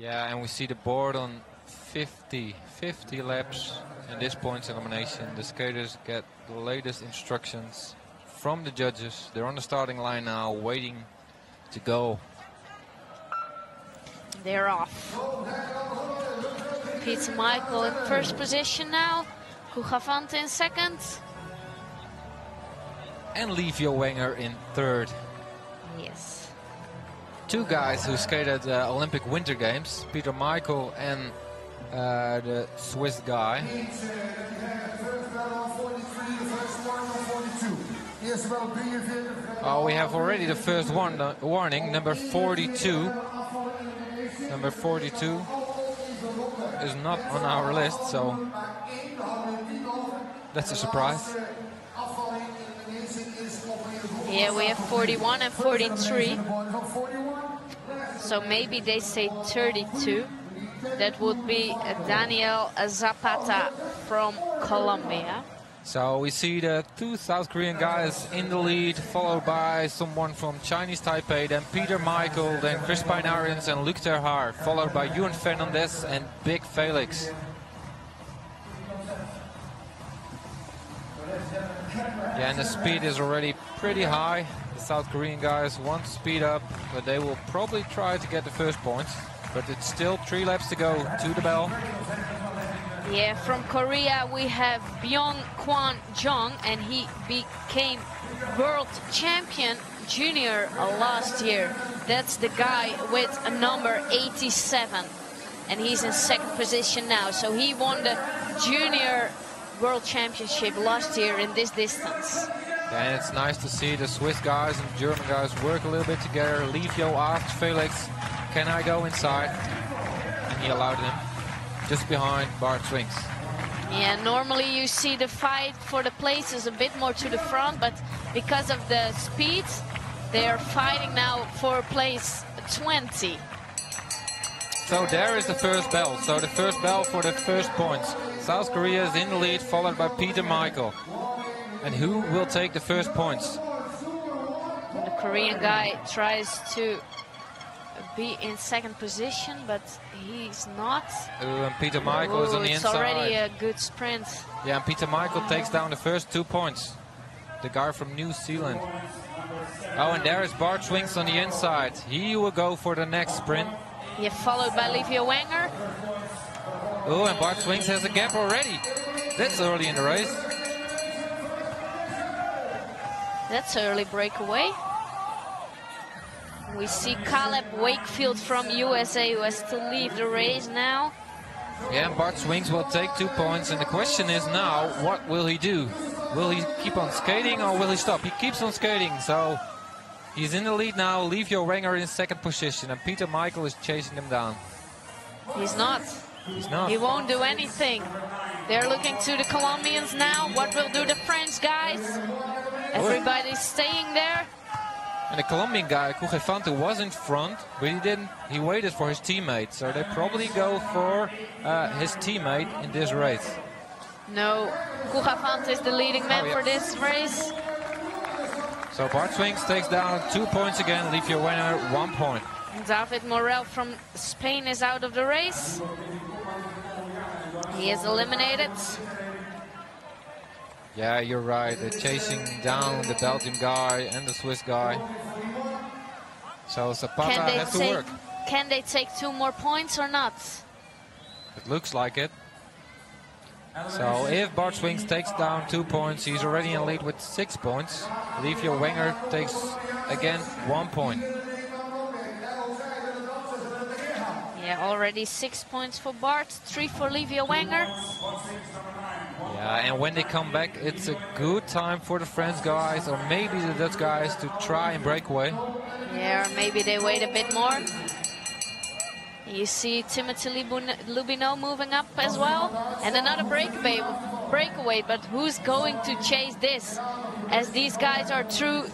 Yeah, and we see the board on 50, 50 laps in this points elimination. The skaters get the latest instructions from the judges. They're on the starting line now, waiting to go. They're off. Peter Michael in first position now. Kugavante in second. And Livio Wenger in third. Yes. Two guys who skated uh, Olympic Winter Games, Peter Michael and uh, the Swiss guy. Oh, we have already the first one, uh, warning, number 42. Number 42 is not on our list, so that's a surprise. Yeah, we have 41 and 43. So maybe they say 32. That would be Daniel Zapata from Colombia. So we see the two South Korean guys in the lead, followed by someone from Chinese Taipei, then Peter Michael, then Crispijn Ariëns and Luke Terhaar, followed by Ewen Fernandez and Big Felix. Yeah, and the speed is already pretty high. The South Korean guys want to speed up, but they will probably try to get the first points. But it's still three laps to go to the bell. Yeah, from Korea we have Byung Kwon Jong, and he became world champion junior last year. That's the guy with number 87, and he's in second position now. So he won the junior world championship last year in this distance. And it's nice to see the Swiss guys and German guys work a little bit together. Livio asked Felix, can I go inside? And he allowed him just behind Bart Swings. Yeah, normally you see the fight for the places a bit more to the front, but because of the speed, they are fighting now for place 20. So there is the first bell. So the first bell for the first points. South Korea is in the lead, followed by Peter Michael. And who will take the first points? The Korean guy tries to be in second position, but he's not. Ooh, and Peter Michael Ooh, is on the it's inside. already a good sprint. Yeah, and Peter Michael takes mm. down the first two points. The guy from New Zealand. Oh, and there is Bart Swings on the inside. He will go for the next sprint. Yeah, followed by Livio Wenger. Oh, and Bart Swings has a gap already. That's early in the race. That's early breakaway. We see Caleb Wakefield from USA who has to leave the race now. Yeah, and Bart Swings will take two points, and the question is now, what will he do? Will he keep on skating or will he stop? He keeps on skating, so he's in the lead now. Livio Wenger in second position, and Peter Michael is chasing him down. He's not. He's not. He won't do anything. They're looking to the Colombians now. What will do the French guys? Everybody's staying there. And the Colombian guy, Kugefante, was in front, but he didn't. He waited for his teammate, so they probably go for uh, his teammate in this race. No, Kugafant is the leading man Oh, yeah. for this race. So Bart Swings takes down two points again. Livio Wenger one point. David Morel from Spain is out of the race. He is eliminated. Yeah, you're right. They're chasing down the Belgian guy and the Swiss guy. So Zapata Can they has to take work. can they take two more points or not? It looks like it. So if Bart Swings takes down two points, he's already in lead with six points. Livio Wenger takes again one point. Yeah, already six points for Bart, three for Livio Wenger. Yeah, and when they come back, it's a good time for the French guys or maybe the Dutch guys to try and break away. Yeah, or maybe they wait a bit more. You see Timothy Lubin- Loubineaud moving up as well. And another breakaway, breakaway, but who's going to chase this? As these guys are true,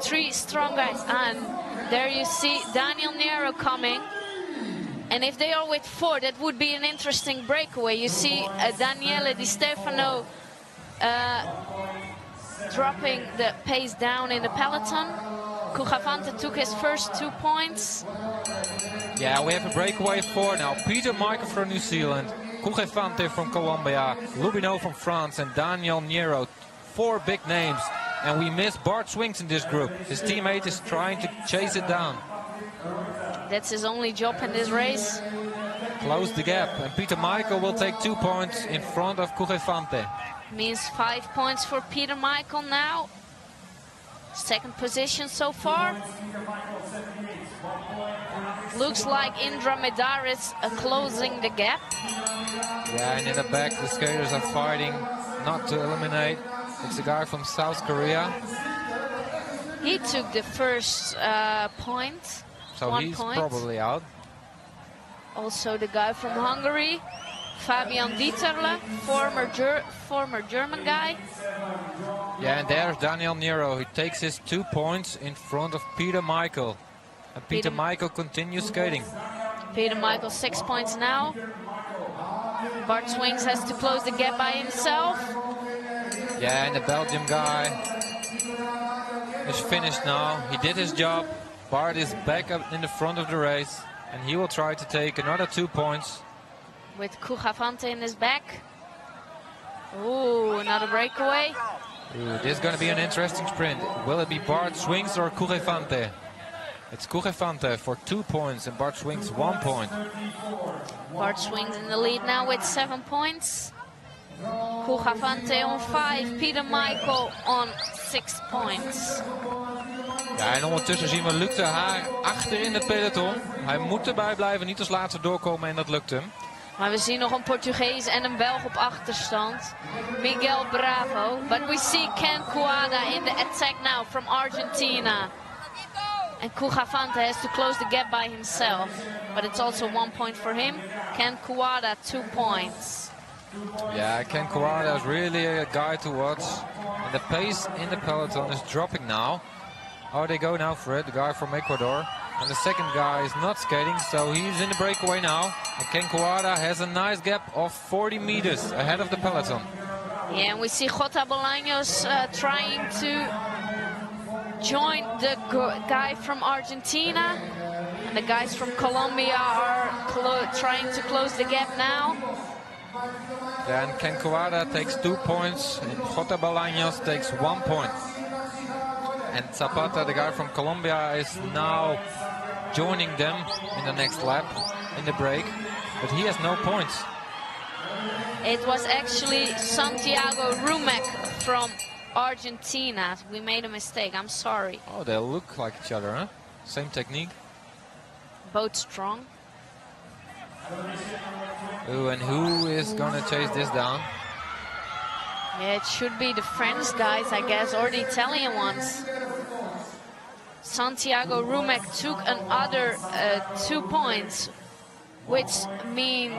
three strong guys. And there you see Daniel Niero coming. And if they are with four, that would be an interesting breakaway. You see uh, Daniele Di Stefano uh, dropping the pace down in the peloton. Cujavante took his first two points. Yeah, we have a breakaway four now. Peter Michael from New Zealand, Cujavante from Colombia, Loubineaud from France, and Daniel Niero. Four big names. And we miss Bart Swings in this group. His teammate is trying to chase it down. That's his only job in this race. Close the gap. And Peter Michael will take two points in front of Cujavante. Means five points for Peter Michael now. Second position so far. Looks like Indra Médard uh, closing the gap. Yeah, and in the back the skaters are fighting not to eliminate. It's a guy from South Korea. He took the first uh, point. So one he's point. probably out. Also the guy from Hungary, Fabian Dieterle, former Ger former German guy. Yeah, and there's Daniel Niero. He takes his two points in front of Peter Michael. And Peter Peter- Michael continues skating. Peter Michael six points now. Bart Swings has to close the gap by himself. Yeah, and the Belgium guy is finished now. He did his job. Bart is back up in the front of the race. And he will try to take another two points. with Cujavante in his back. Ooh, another breakaway. Ooh, this is going to be an interesting sprint. Will it be Bart Swings or Cujefante? It's Cujefante for two points and Bart Swings one point. Bart Swings in the lead now with seven points. Cujavante on five, Peter Michael on six points. Ja, en ondertussen zien we Luc de Haar achter in het peloton. Hij moet erbij blijven, niet als laatste doorkomen en dat lukt hem. Maar we zien nog een Portugees en een Belg op achterstand. Miguel Bravo. But we see Ken Kuada in the attack now from Argentina. And Cujavante has to close the gap by himself. But it's also one point for him. Ken Kuada, two points. Yeah, Ken Kawada is really a guy to watch. And the pace in the peloton is dropping now. Oh, they go now for it, the guy from Ecuador. And the second guy is not skating, so he's in the breakaway now. And Ken Kawada has a nice gap of 40 meters ahead of the peloton. Yeah, and we see Jota Bolaños uh, trying to join the guy from Argentina. And the guys from Colombia are trying to close the gap now. Then Ken Kawada takes two points, and Jota Bolaños takes one point. And Zapata, the guy from Colombia, is now joining them in the next lap in the break. But he has no points. It was actually Santiago Rumek from Argentina. We made a mistake, I'm sorry. Oh, they look like each other, huh? Same technique. Both strong. Ooh, and who is gonna chase this down? Yeah, it should be the French guys, I guess, or the Italian ones. Santiago Rumek took another uh, two points, which means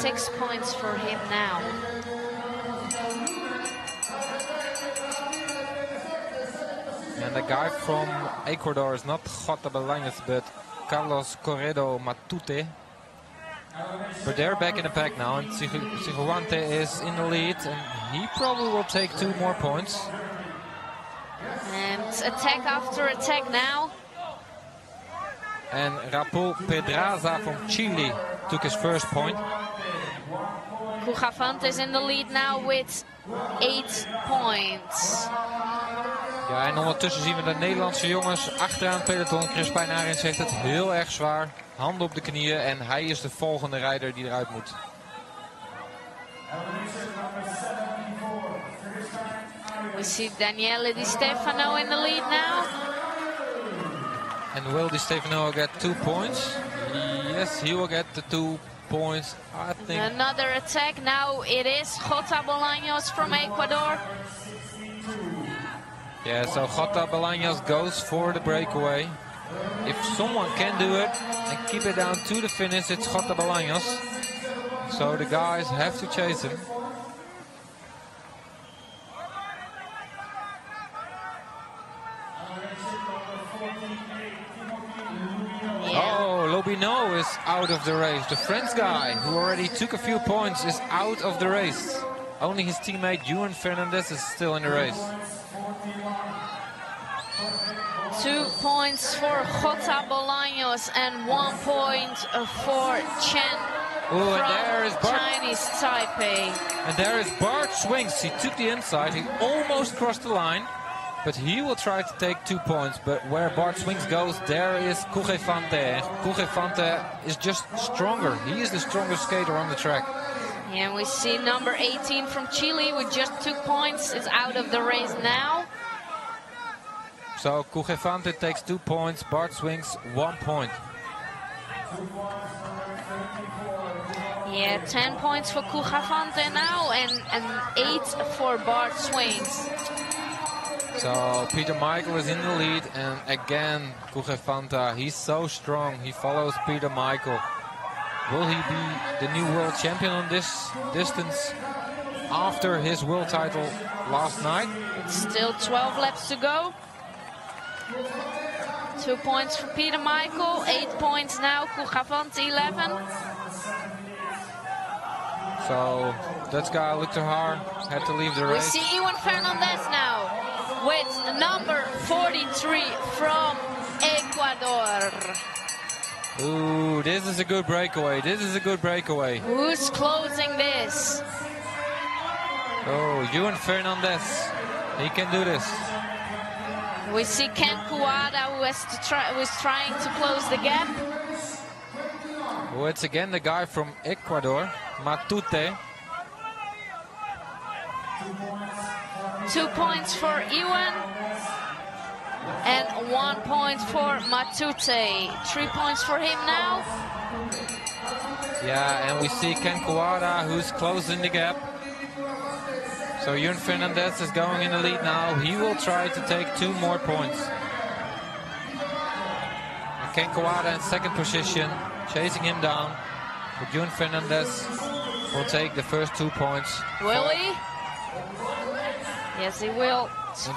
six points for him now. And the guy from Ecuador is not Jota Bolaños, but Carlos Corredo Matute. But they're back in the pack now, and Siguante is in the lead, and he probably will take two more points. And attack after attack now. And Rapo Pedraza from Chile took his first point. Cujavante is in the lead now with eight points. Ja, en ondertussen zien we de Nederlandse jongens achteraan het peloton. Chris Pijnarins heeft het heel erg zwaar. Handen op de knieën en hij is de volgende rijder die eruit moet. We see Daniele Di Stefano in the lead now. And will Di Stefano get two points? Yes, he will get the two points. I think. Another attack. Now it is Jota Bolaños from Ecuador. Yeah, so Jota Bolaños goes for the breakaway. If someone can do it and keep it down to the finish, it's Jota Bolaños. So the guys have to chase him. Oh, Loubineaud is out of the race. The French guy who already took a few points is out of the race. only his teammate Juan Fernandez is still in the race. Two points for Jota Bolaños and one point for Chen Ooh, from and there is Bart. Chinese Taipei. And there is Bart Swings. He took the inside. He almost crossed the line. But he will try to take two points. But where Bart Swings goes, there is Cujefante. Cujefante is just stronger. He is the strongest skater on the track. And we see number 18 from Chile with just two points is out of the race now. So Cujefante takes two points. Bart Swings one point. Yeah, 10 points for Cujafante now and, and 8 for Bart Swings. So Peter Michael is in the lead, and again Cujefanta. He's so strong. He follows Peter Michael. Will he be the new world champion on this distance after his world title last night? It's still 12 laps to go. Two points for Peter Michael, eight points now, Cujafante 11. So Dutch guy Luchterhaar had to leave the We race. see Iwan Fernandez now with number 43 from Ecuador. Ooh, this is a good breakaway. This is a good breakaway. Who's closing this? Oh, Ewen Fernandez. He can do this. We see Ken Kuwada who, to try, is trying to close the gap. Oh, it's again the guy from Ecuador, Matute. Two points for Iwan and one point for Matute. Three points for him now. Yeah, and we see Ken Kawada who's closing the gap. So Ewen Fernandez is going in the lead now. He will try to take two more points. And Ken Kawada in second position, chasing him down. But Fernandez will take the first two points. Will he? Yes, he will.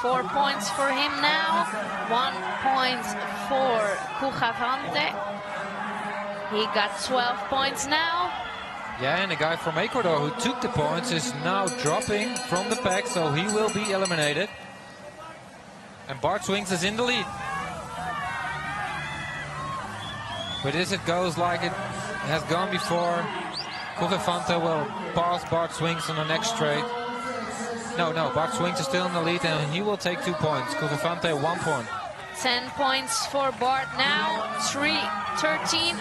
Four points for him now. One point for Cujavante. He got 12 points now. Yeah, and the guy from Ecuador who took the points is now dropping from the pack, so he will be eliminated. And Bart Swings is in the lead. But as it goes like it has gone before, Cujefante will pass Bart Swings on the next straight. No, no, Bart Swings is still in the lead and he will take two points. Cujefante one point. 10 points for Bart now. 3 13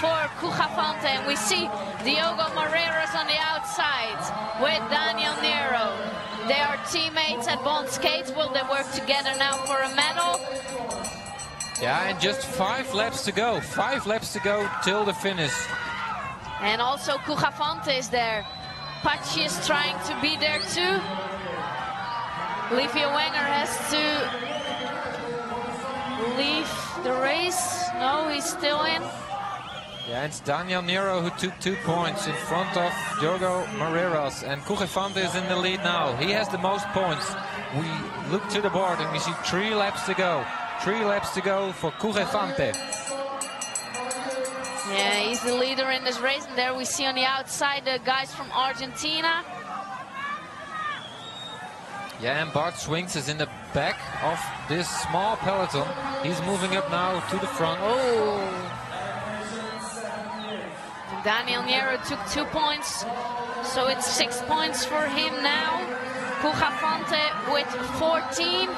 for Cujafante. And we see Diogo Marreiros on the outside with Daniel Niero. They are teammates at Bont Skates. Will they work together now for a medal? Yeah, and just five laps to go. Five laps to go till the finish. And also Cujafante is there. Pachi is trying to be there too. Livio Wenger has to leave the race. No, he's still in. Yeah, it's Daniel Niero who took two points in front of Diogo Marreiros. And Cujefante is in the lead now. He has the most points. We look to the board and we see three laps to go. Three laps to go for Cujefante. Yeah, he's the leader in this race. And there we see on the outside the guys from Argentina. Yeah, and Bart Swings is in the back of this small peloton. He's moving up now to the front. Oh. Daniel Niero took two points, so it's six points for him now. Cujafante with 14.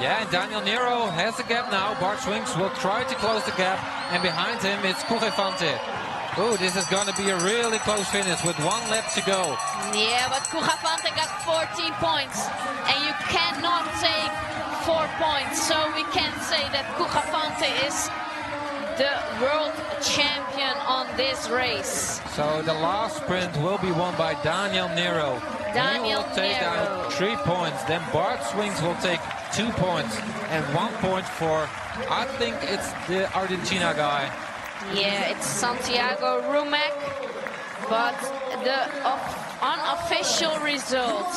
Yeah, and Daniel Niero has the gap now. Bart Swings will try to close the gap. And behind him, it's Cujefante. Oh, this is going to be a really close finish with one lap to go. Yeah, but Cujafante got 14 points, and you cannot take four points. So we can say that Cujafante is the world champion on this race. So the last sprint will be won by Daniel Niero. Daniel he will take Niero. out three points. Then Bart Swings will take two points and one point for, I think it's the Argentina guy. Yeah, it's Santiago Rumek, but the unofficial result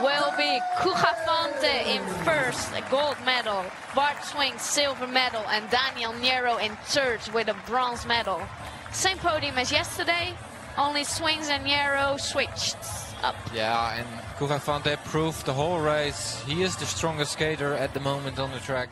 will be Cujafante in first, gold medal, Bart Swing silver medal, and Daniel Niero in third with a bronze medal. Same podium as yesterday, only Swings and Niero switched up. Yeah, and Kourafante proved the whole race he is the strongest skater at the moment on the track.